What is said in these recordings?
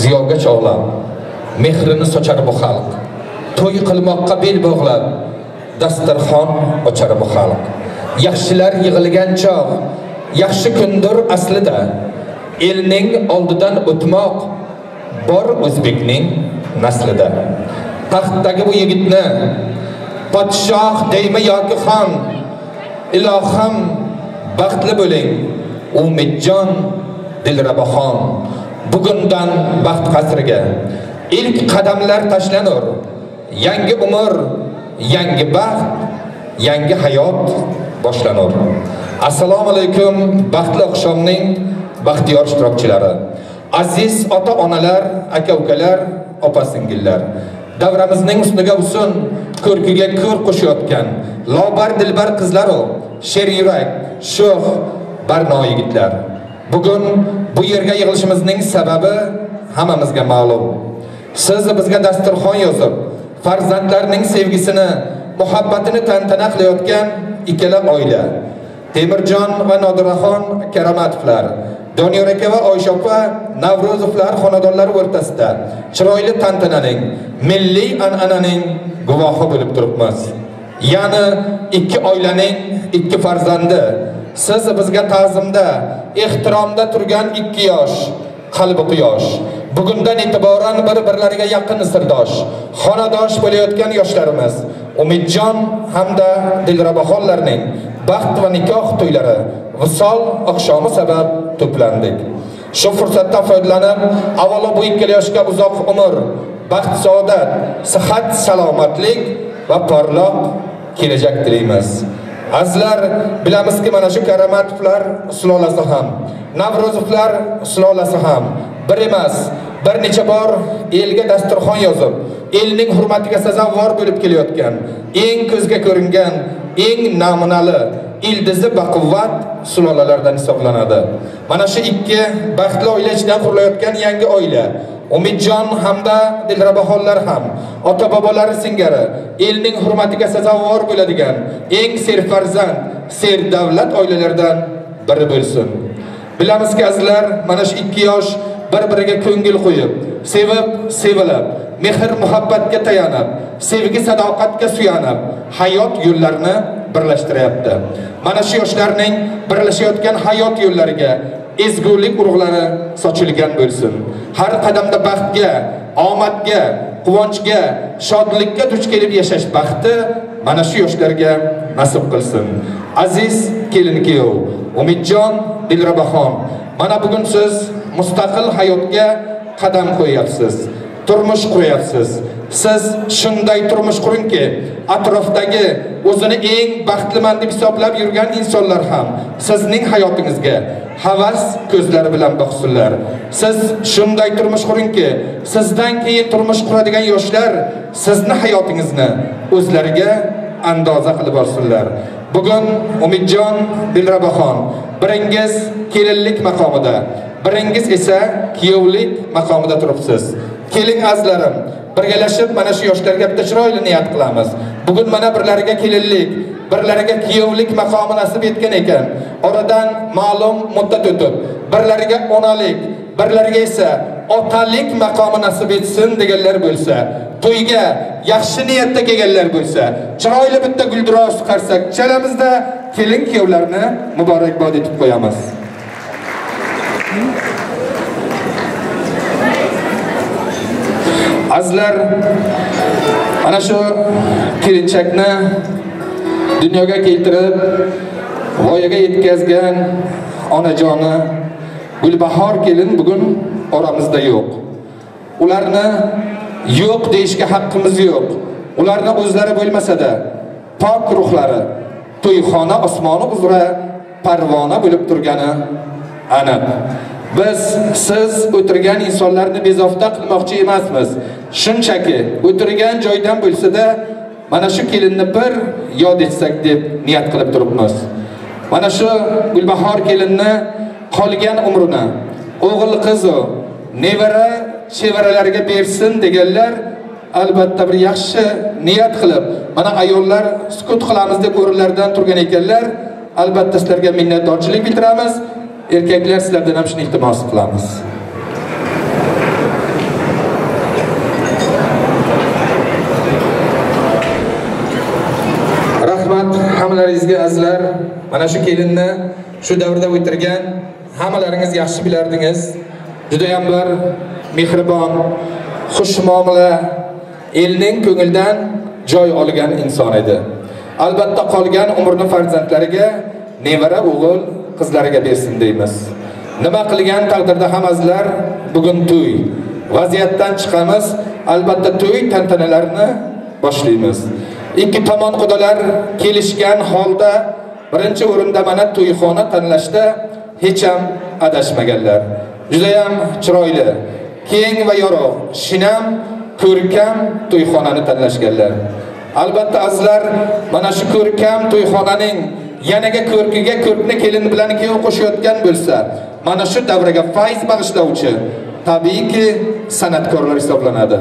ziyonga chog'lab mehrini sochar bu xalq. To'y qilmoqqa bel bog'lab dasturxon ochar bu xalq. Yaxshilar yig'ilgan chog' yaxshi kundir aslida. Elning oldidan o'tmoq bor o'zbekning naslida. Taxtdagi bu yigitni podshoh deymi yoki xon ilohim baxtli bo'ling umidjon dilraboxon bugundan baxt qasriga. Ilk qadamlar tashlanur. Yangi umr yangi baxt yangi hayot boshlanur. Assalomu alaykum baxtli oqshomning baxtiyor ishtirokchilari. Aziz ota onalar aka ukalar opa singillar davramizning ustiga usun ko'rkiga ko'r qo'shayotgan lobar dilbar qizlaru sher yurak sho'x barno yigitlar. Bugun bu yerga yig'ilishimizning sababi hammamizga ma'lum. Siz bizga dasturxon yozib farzandlarning sevgisini muhabbatini tantana qilayotgan ikkala oila temirjon va nodiraxon karamatovlar doniyor aka va oysha opa navro'zovlar xonadonlari o'rtasida chiroyli tantananing milliy an'ananing guvohi bo'lib turibmiz. Ya'ni ikki oilaning ikki farzandi siz bizga ta'zimda ehtiromda turgan ikki yosh qalbi quyosh bugundan e'tiboran bir birlariga yaqin sirdosh xonadosh bo'layotgan yoshlarimiz. Umidjon hamda dilraboxonlarning baxt va nikoh to'ylari visol oqshomi sabab to'plandik shu fursatdan foydalanib avvalo bu ikkala yoshga uzoq umr baxt saodat sihat salomatlik va porloq kelajak tilaymiz. Azizlar bilamizki mana shu karamatovlar sulolasi ham navrozovlar sulolasi ham bir emas bir necha bor elga dasturxon yozib elning hurmatiga sazovor bo'lib kelayotgan eng ko'zga ko'ringan eng namunali ildizi baquvvat sulolalardan hisoblanadi. Mana shu ikki baxtli oila ichidan qurilayotgan yangi oila umidjon hamda dilrabaxonlar ham ota bobolari singari elning hurmatiga sazovor bo'ladigan eng serfarzand serdavlat oilalardan biri bo'lsin. Bilamizki azizlar mana shu ikki yosh bir biriga ko'ngil qo'yib sevib sevilib mehr muhabbatga tayanib sevgi sadoqatga suyanib hayot yo'llarini birlashtiryapti mana shu yoshlarning birlashayotgan hayot yo'llariga ezgulik urug'lari sochilgan bo'lsin. Har qadamda baxtga omadga quvonchga shodlikka duch kelib yashash baxti mana shu yoshlarga nasib qilsin. Aziz kelin kuyov umidjon dilrabaxon mana bugun siz mustaqil hayotga qadam qo'yyapsiz. Turmush quryapsiz. Siz shunday turmush quringki atrofdagi o'zini eng baxtliman deb hisoblab yurgan insonlar ham sizning hayotingizga havas ko'zlari bilan boqsinlar. Siz shunday turmush quringki sizdan keyin turmush quradigan yoshlar sizni hayotingizni o'zlariga andoza qilib olsinlar. Bugun umidjon dilraboxon biringiz kelinlik maqomida biringiz esa kuyovlik maqomida turibsiz. Keling azizlarim birgalashib mana shu yoshlarga bitta chiroyli niyat qilamiz. Bugun mana birlariga kelinlik birlariga kuyovlik maqomi nasib etgan ekan. Oradan ma'lum muddat o'tib birlariga onalik birlariga esa otalik maqomi nasib etsin deganlar bo'lsa to'yga yaxshi niyatda kelganlar bo'lsa chiroyli bitta gulduros qarsak chalamizda kelin kuyovlarni muborakbod etib qo'yamiz. Azizlar mana shu kelinchakni dunyoga keltirib voyaga yetkazgan onajoni gulbahor kelin bugun oramizda yo'q. Ularni yo'q deyishga haqqimiz yo'q. Ularni o'zlari bo'lmasada pok ruhlari to'yxona osmoni uzra parvona bo'lib turgani aniq. Biz siz o'tirgan insonlarni bezovta qilmoqchi emasmiz. Shunchaki o'tirgan joydan bo'lsa-da mana shu kelinni bir yod etsak deb niyat qilib turibmiz. Mana shu gulbahor kelinni qolgan umrini o'g'il qizu nevara chevaralariga bersin deganlar albatta bir yaxshi niyat qilib mana ayollar sukut qilamiz deb o'rinlaridan turgan ekanlar albatta sizlarga minnatdorchilik bildiramiz. erkaklar sizlardan ham shuni iltimos qilamiz. Rahmat hammalaringizga azizlar. Mana shu kelinni shu davrda o'tirgan hammalaringiz yaxshi bilardingiz. Judayam bir mehribon xushmuomala elning ko'ngildan joy olgan inson edi. Albatta qolgan umrni farzandlariga nevara o'g'il qizlariga bersin deymiz. Nima qilgan taqdirda ham azizlar bugun to'y. Vaziyatdan chiqamiz albatta to'y tantanalarini boshlaymiz. Ikki tomon qudalar kelishgan holda birinchi o'rinda mana to'yxona tanlashda hech ham adashmaganlar. Judayam chiroyli keng va yorug' shinam ko'rkam to'yxonani tanlashganlar. Albatta azizlar mana shu ko'rkam to'yxonaning yanaga ko'rkiga ko'rkni kelin bilan kuyov qo'shayotgan bo'lsa mana shu davraga fayz bag'ishlovchi tabiiyki san'atkorlar hisoblanadi.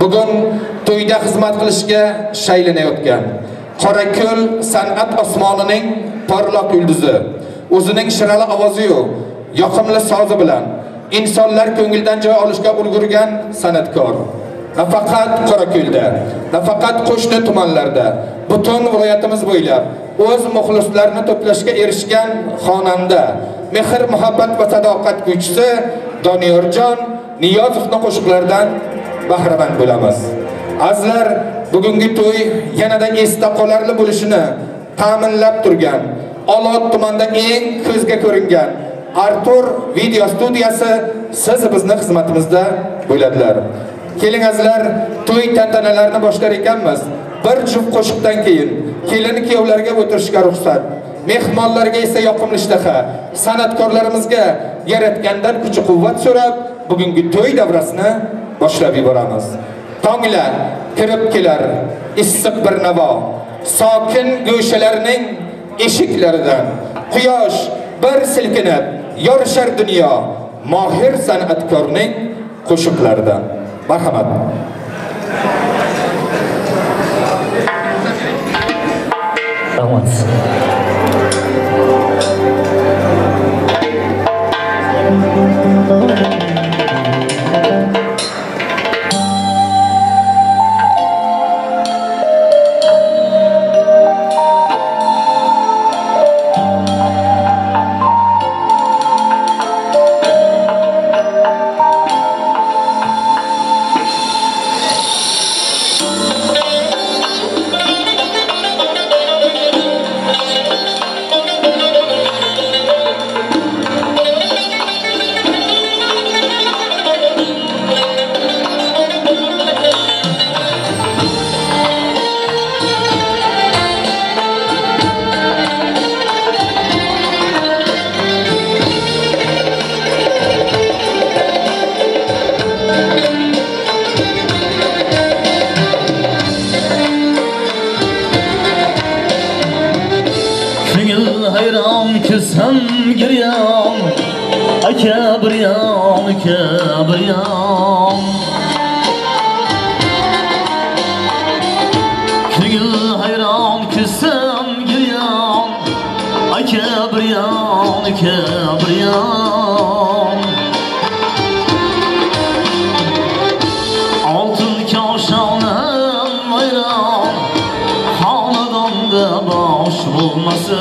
Bugun to'yda xizmat qilishga shaylanayotgan qorako'l san'at osmonining porloq yulduzi o'zining shirali ovoziyu yoqimli sozi bilan insonlar ko'ngildan joy olishga ulgurgan san'atkor. Nafaqat qorako'lda nafaqat qo'shni tumanlarda butun viloyatimiz bo'ylab o'z muxlislarini to'plashga erishgan xonanda mehr muhabbat va sadoqat kuychisi doniyorjon niyozovni qo'shiqlaridan bahramand bo'lamiz. Azizlar bugungi to'y yanada esda qolarli bo'lishini ta'minlab turgan olot tumanida eng ko'zga ko'ringan artur video studiyasi siz bizni xizmatimizda bo'ladilar. Keling azizlar to'y tantanalarini boshlar ekanmiz. Bir juft qo'shiqdan keyin kelin kuyovlarga o'tirishga ruxsat mehmonlarga esa yoqimli ishtaha san'atkorlarimizga yaratgandan kuch quvvat so'rab bugungi to'y davrasini boshlab yuboramiz. Tonglar kirib kelar issiq bir navo sokin go'shalarning eshiklaridan quyosh bir silkinib yorishar dunyo mohir san'atkorning qo'shiqlaridan. Marhamat rahmat kebriyan, kebriyan Altın kaşanem bayram Hanedanda baş bulmasın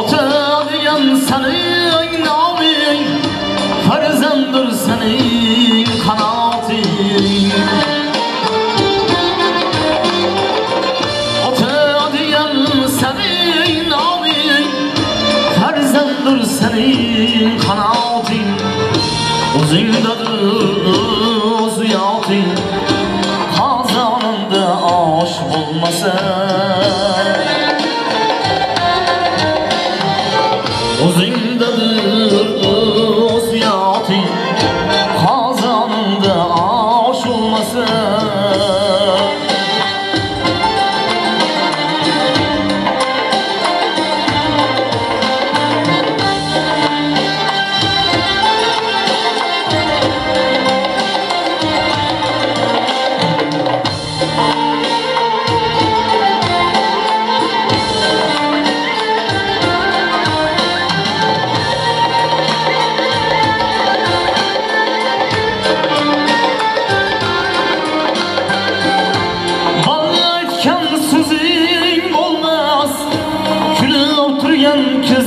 Ota diyen senin nabin Ferzan Uzundadır senin kanaatin Uzundadır zuyatin Kazanında aşk olmasın Just.